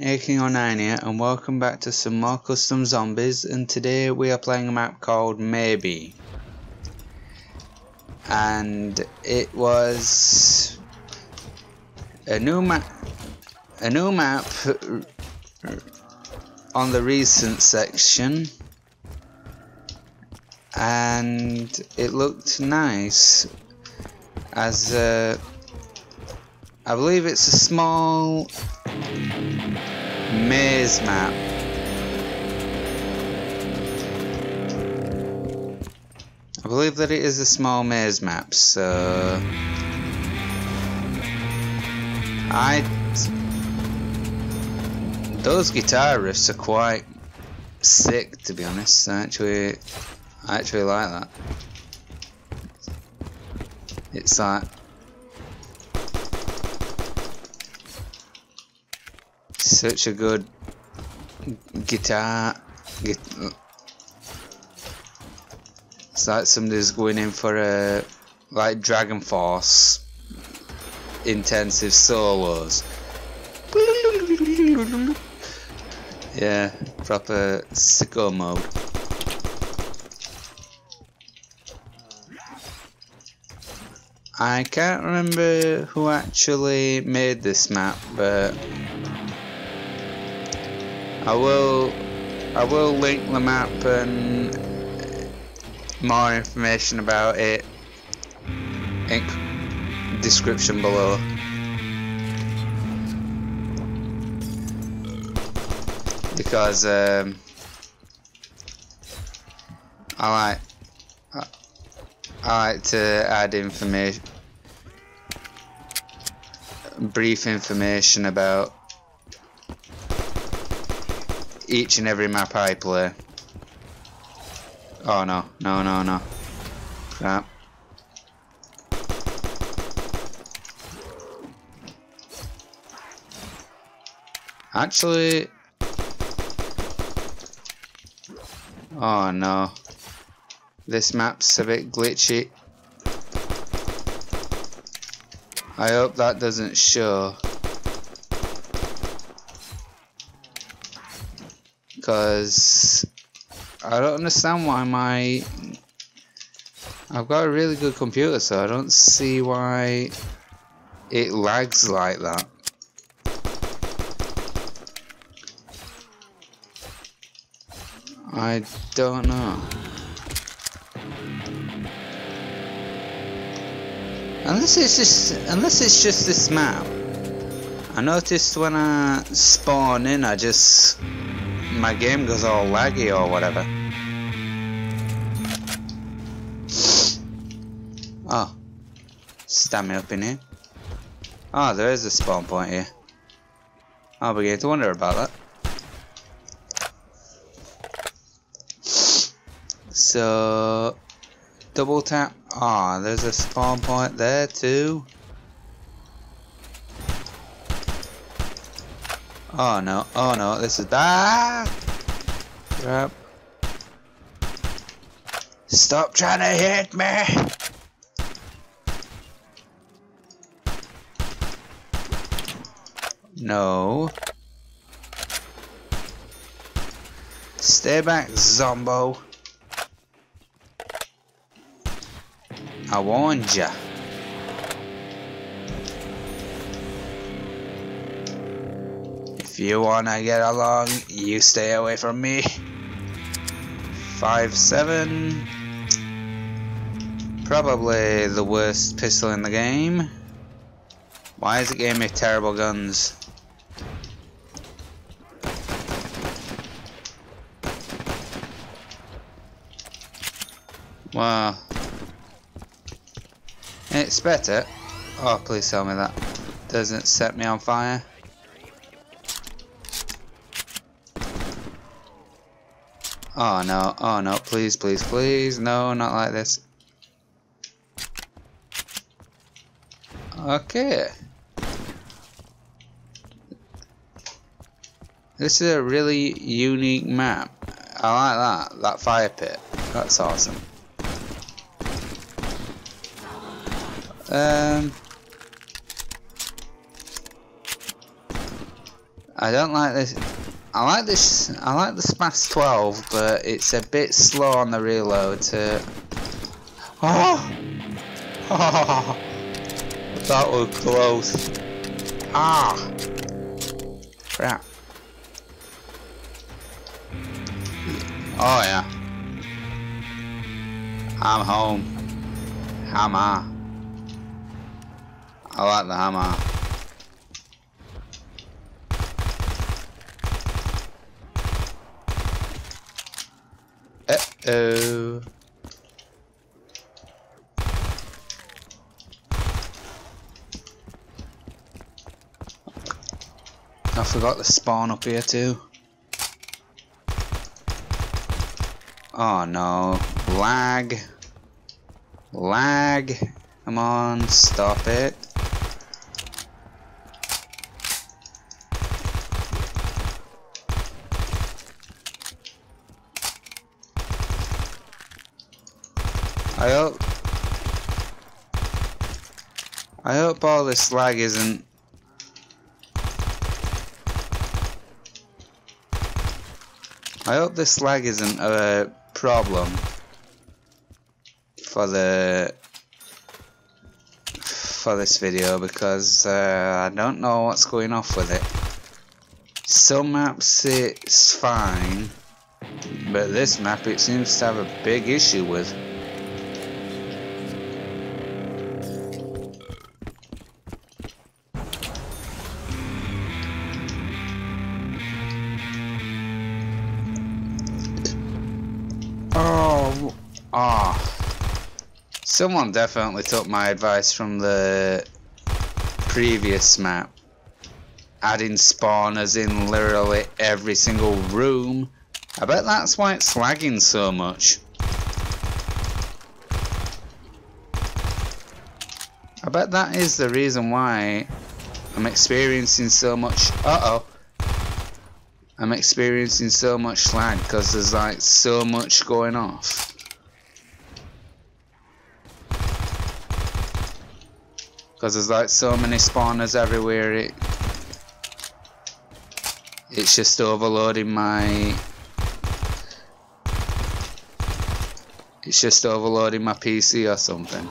AKing09 here and welcome back to some more custom zombies and today we are playing a map called Maybe. And it was a new map a new map on the recent section and it looked nice. As a I believe it's a small maze map. I believe that it is a small maze map, so I those guitar riffs are quite sick to be honest. I actually I actually like that. It's like such a good guitar. It's like somebody's going in for a like DragonForce intensive solos. Yeah, proper sicko mode. I can't remember who actually made this map, but I will I will link the map and more information about it in description below. Because um, I like I, I like to add information brief information about each and every map I play. Oh no, no, no, no. Crap. Actually... Oh no. This map's a bit glitchy. I hope that doesn't show. Because I don't understand why my I've got a really good computer so I don't see why it lags like that. I don't know. Unless it's just unless it's just this map. I noticed when I spawn in I just my game goes all laggy or whatever. Oh. Me up in here. Oh, there is a spawn point here. I'll begin to wonder about that. So, double tap. Ah, oh, there's a spawn point there too. Oh no, oh no, this is bad. Crap. Stop trying to hit me! No. Stay back, Zombo. I warned ya. If you wanna get along, you stay away from me. Five seven. Probably the worst pistol in the game. Why is it giving me terrible guns? Wow. It's better. Oh, please tell me that doesn't set me on fire. Oh no, oh no, please, please, please, no, not like this. Okay. This is a really unique map. I like that, that fire pit. That's awesome. Um, I don't like this. I like this. I like the SPAS-12, but it's a bit slow on the reload. To... Oh! oh! That was close. Ah! Crap. Oh yeah. I'm home. Hammer. I like the hammer. Uh-oh. I forgot the spawn up here too. Oh no. Lag. Lag. Come on, stop it. I hope I hope all this lag isn't I hope this lag isn't a problem for the for this video because uh, I don't know what's going off with it. Some maps it's fine, but this map it seems to have a big issue with. Someone definitely took my advice from the previous map. Adding spawners in literally every single room. I bet that's why it's lagging so much. I bet that is the reason why I'm experiencing so much... Uh-oh. I'm experiencing so much lag because there's like so much going off. Because there's like so many spawners everywhere it it's just overloading my it's just overloading my PC or something.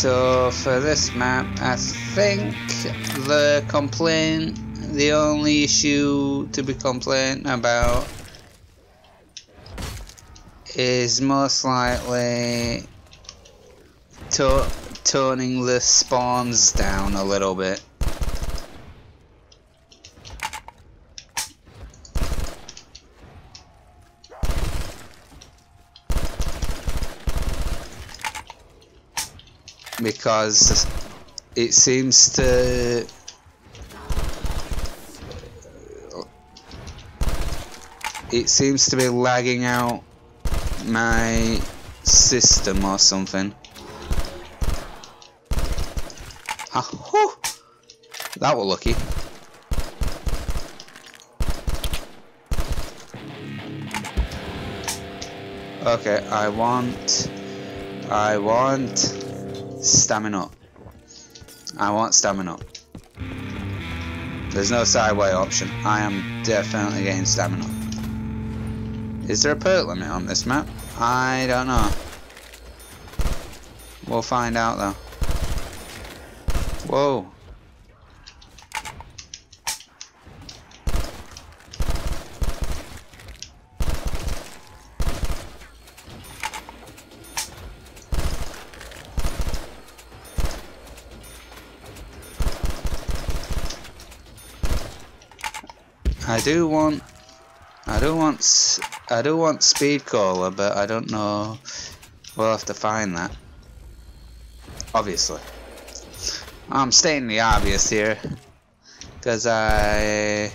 So for uh, this map, I think the complaint, the only issue to be complained about is most likely to toning the spawns down a little bit. Because it seems to it seems to be lagging out my system or something. Ah, whew. That was lucky. Okay, I want I want Stamina. I want stamina. There's no sideway option. I am definitely getting stamina. Is there a perk limit on this map? I don't know. We'll find out though. Whoa. Do want I do want I do want Speed Cola but I don't know. We'll have to find that. Obviously. I'm stating the obvious here. Because I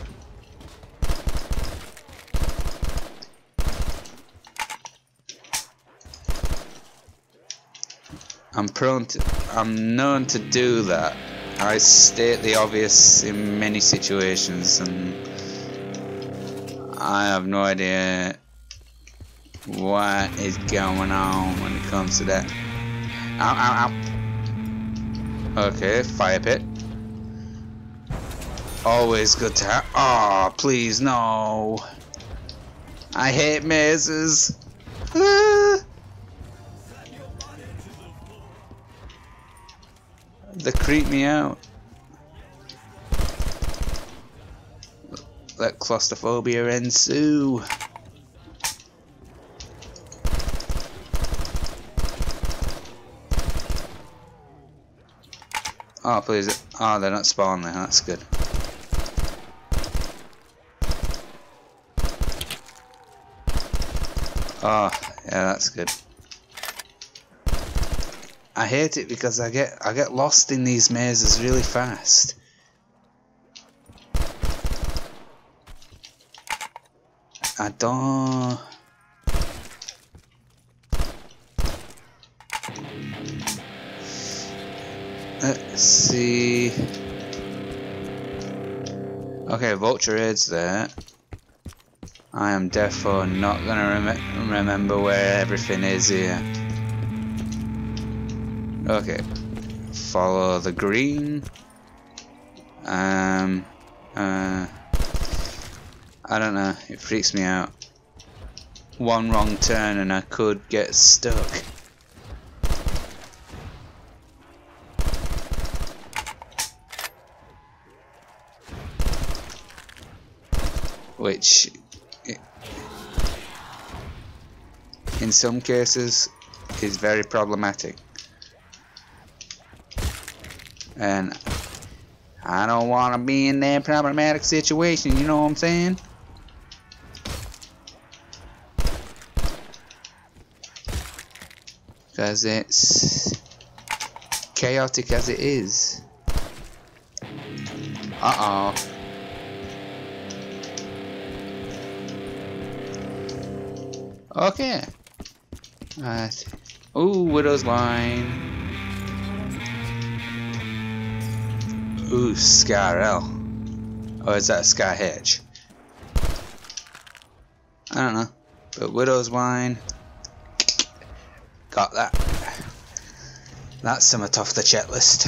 I'm prone to I'm known to do that. I state the obvious in many situations and I have no idea what is going on when it comes to that. Ow, ow, ow. Okay, fire pit. Always good to have. Oh, please, no. I hate mazes. Ah. They creep me out. Let claustrophobia ensue. Oh, please. Oh, they're not spawning. That's good. Oh, yeah, that's good. I hate it because I get I get lost in these mazes really fast. Don't Let's see. Okay, Vulture Aid's there. I am therefore not gonna rem remember where everything is here. Okay. Follow the green. Um. Uh. I don't know. It freaks me out. One wrong turn and I could get stuck. Which, in some cases, is very problematic. And I don't want to be in that problematic situation, you know what I'm saying? Because it's chaotic as it is. Uh-oh. Okay. Right. Ooh, Widow's Wine. Ooh, Scarel. Oh, is that Sky Hedge? I don't know. But Widow's Wine. Got that. That's some off the checklist.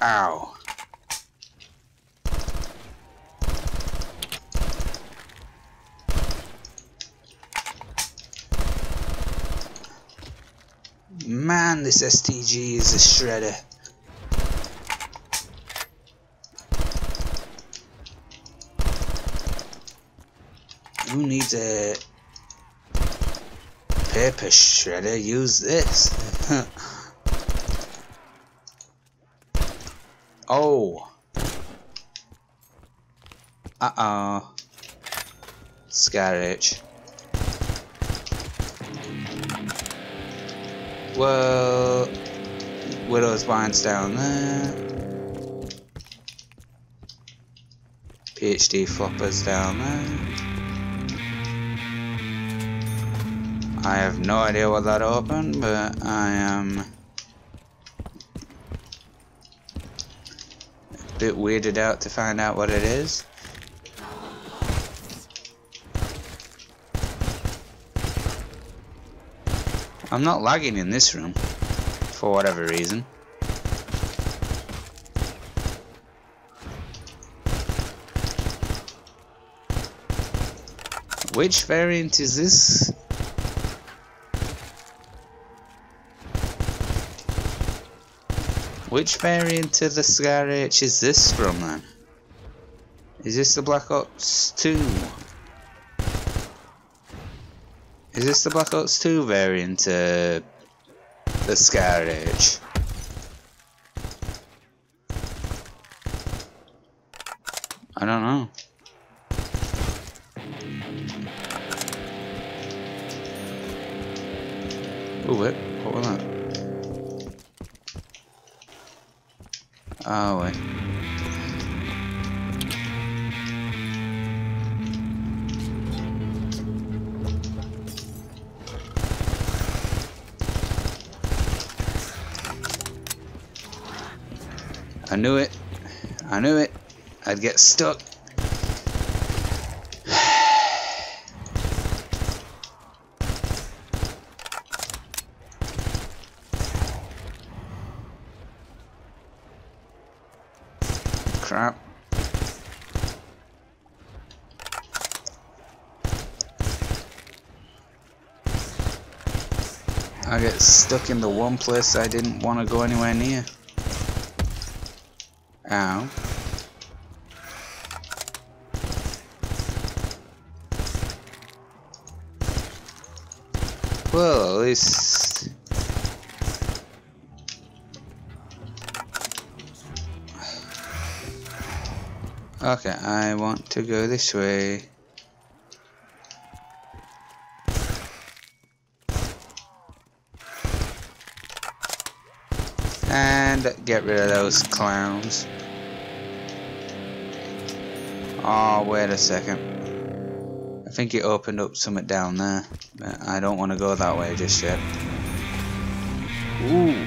Ow. Man, this STG is a shredder. Who needs a paper shredder? Use this. oh. Uh-oh. Scarage. Well, Widow's Wine's down there. PhD Flopper's down there. I have no idea what that opened, but I am a bit weirded out to find out what it is. I'm not lagging in this room, for whatever reason. Which variant is this? Which variant of the Scar H is this from then? Is this the Black Ops 2? Is this the Black Ops 2 variant of the Scar H? I don't know. Oh? What was that? Ah ouais. I knew it. I knew it. I'd get stuck. crap. I get stuck in the one place I didn't want to go anywhere near. Ow. Well, at least... Okay, I want to go this way. And get rid of those clowns. Oh, wait a second. I think it opened up something down there. But I don't want to go that way just yet. Ooh.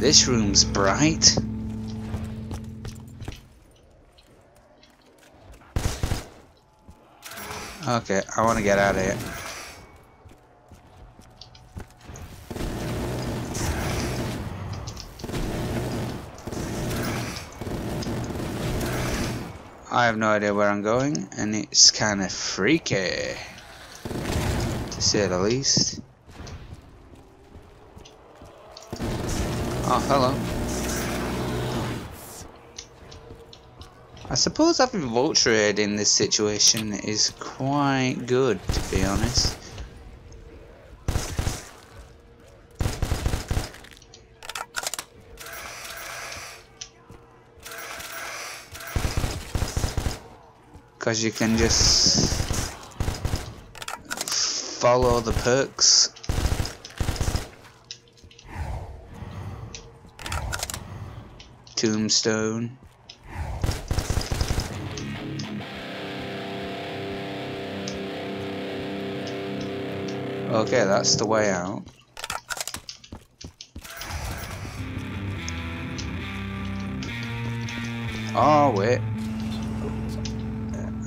This room's bright. Okay, I want to get out of here. Have no idea where I'm going, and it's kind of freaky, to say the least. Oh, hello. I suppose having vulture in this situation is quite good, to be honest. Because you can just follow the perks. Tombstone. Okay that's the way out. Oh wait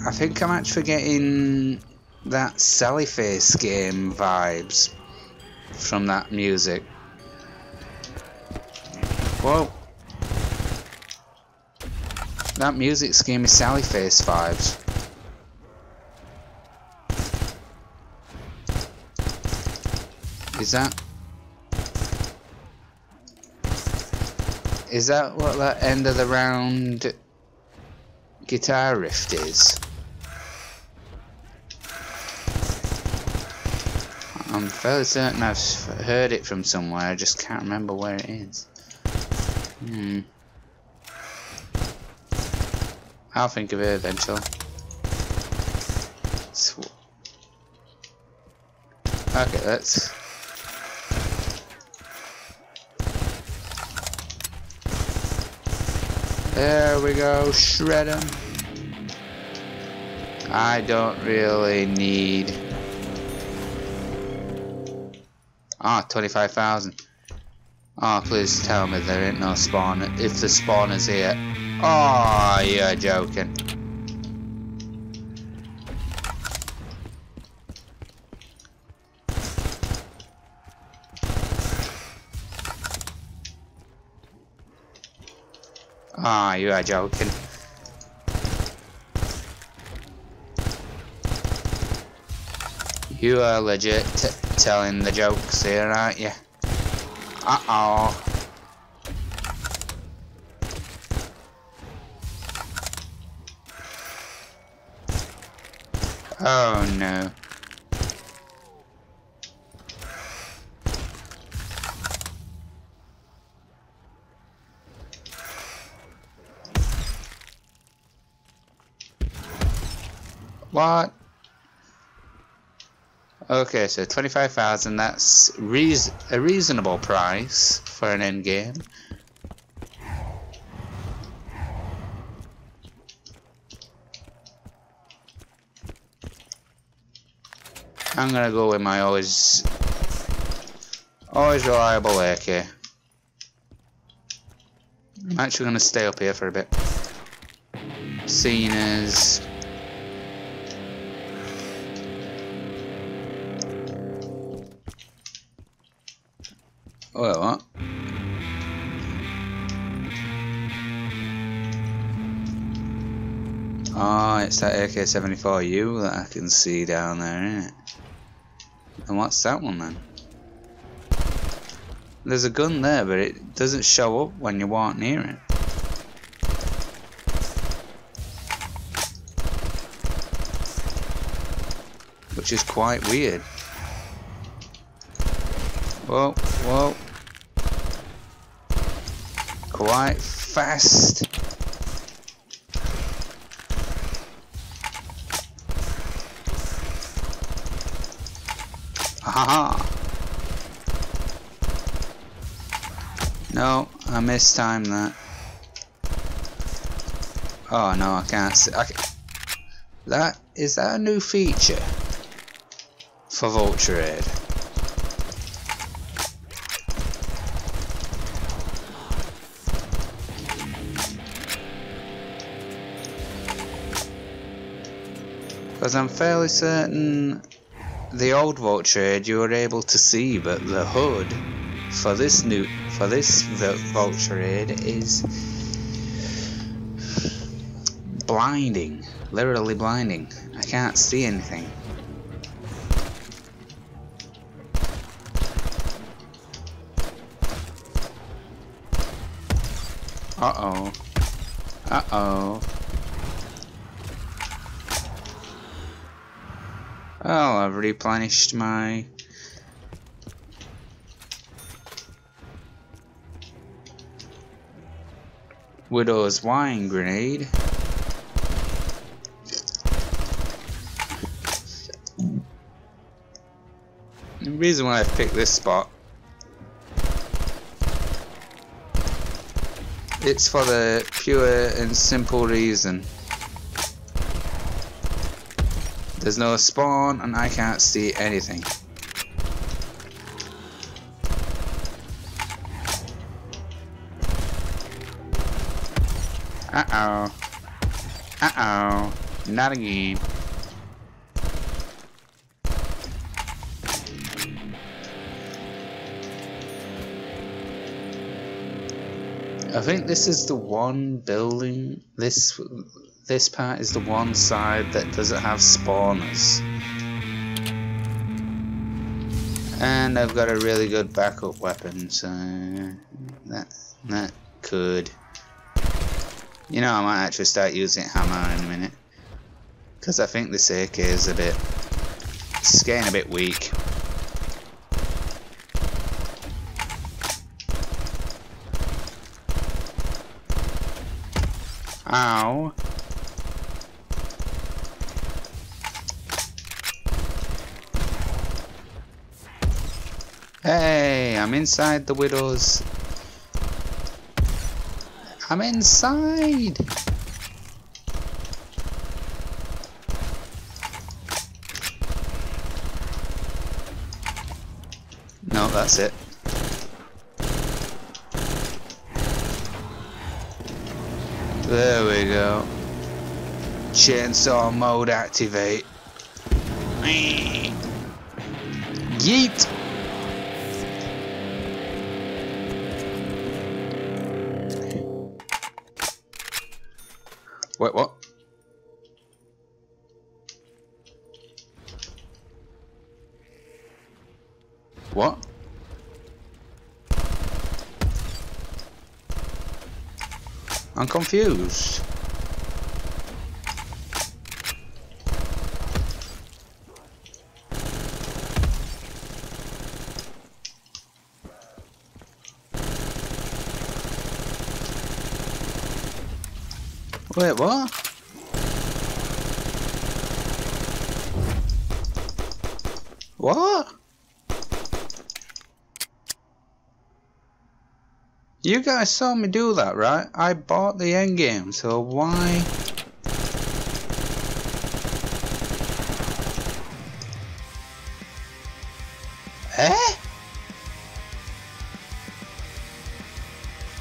I think I'm actually getting that Sally Face game vibes from that music. Whoa. That music gave me Sally Face vibes. Is that... Is that what that end of the round guitar riff is? I'm fairly certain I've heard it from somewhere, I just can't remember where it is. Hmm. I'll think of it eventually. Okay, let's... There we go, shred them. I don't really need Ah, 25,000. Ah, oh, please tell me there ain't no spawn. If the spawn is here. Oh, you're joking. Ah, oh, you are joking. You are legit telling the jokes here, aren't you? Uh-oh. Oh no. What? Okay, so 25,000, that's a reasonable price for an end game. I'm gonna go with my always always reliable AK. I'm actually gonna stay up here for a bit. Seeing as Wait, what? Ah, it's that AK-74U that I can see down there, isn't it? And what's that one then? There's a gun there, but it doesn't show up when you walk near it. Which is quite weird. Whoa, whoa. Quite fast. Haha. No, I missed mistimed that. Oh no, I can't see. I can, that is that a new feature for Vulture Because I'm fairly certain the old Vulture Aid you were able to see, but the hood for this new for this vulture aid is blinding literally blinding. I can't see anything. Uh-oh. Uh-oh well I've replenished my Widow's Wine Grenade. The reason why I picked this spot It's for the pure and simple reason There's no spawn and I can't see anything Uh-oh. Uh-oh. Not again. I think this is the one building, this this part is the one side that doesn't have spawners. And I've got a really good backup weapon, so that that could you know, I might actually start using hammer in a minute. Because I think this AK is a bit... It's getting a bit weak. Ow. Hey, I'm inside the widow's I'm inside! No, that's it. There we go. Chainsaw mode activate. Yeet! I'm confused. Wait, what? What? You guys saw me do that, right? I bought the endgame, so why... Eh?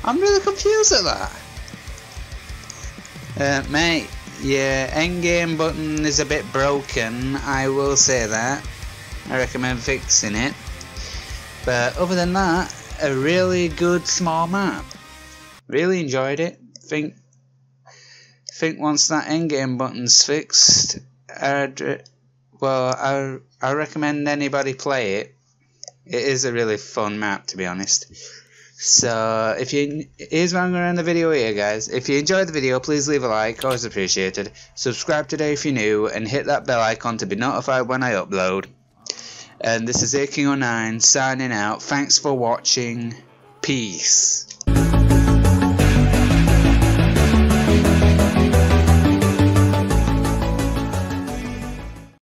I'm really confused at that. Uh, mate, your endgame button is a bit broken, I will say that. I recommend fixing it. But other than that, a really good small map. Really enjoyed it. Think think once that endgame button's fixed, I'd, well, I, I recommend anybody play it. It is a really fun map, to be honest. So, if you, here's where I'm going to end the video here, guys. If you enjoyed the video, please leave a like, always appreciated. Subscribe today if you're new, and hit that bell icon to be notified when I upload. And this is AKing09 signing out. Thanks for watching. Peace.